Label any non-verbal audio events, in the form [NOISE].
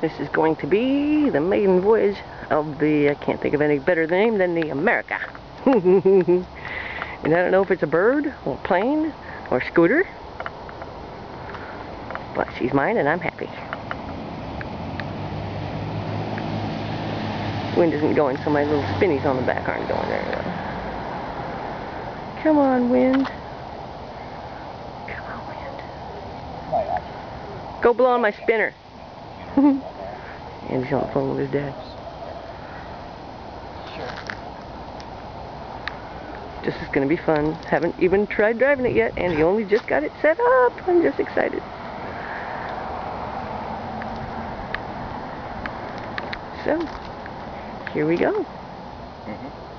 This is going to be the maiden voyage of the, I can't think of any better name than the America. [LAUGHS] and I don't know if it's a bird, or plane, or scooter. But she's mine and I'm happy. Wind isn't going, so my little spinnies on the back aren't going well. Come on, wind. Come on, wind. Go blow on my spinner. [LAUGHS] Andy's on the phone with his dad. This is going to be fun. Haven't even tried driving it yet, and he only just got it set up. I'm just excited. So, here we go. Mm -hmm.